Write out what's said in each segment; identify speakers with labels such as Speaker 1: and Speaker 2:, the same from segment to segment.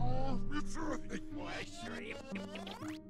Speaker 1: Oh, it's earthquake!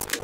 Speaker 2: Thanks.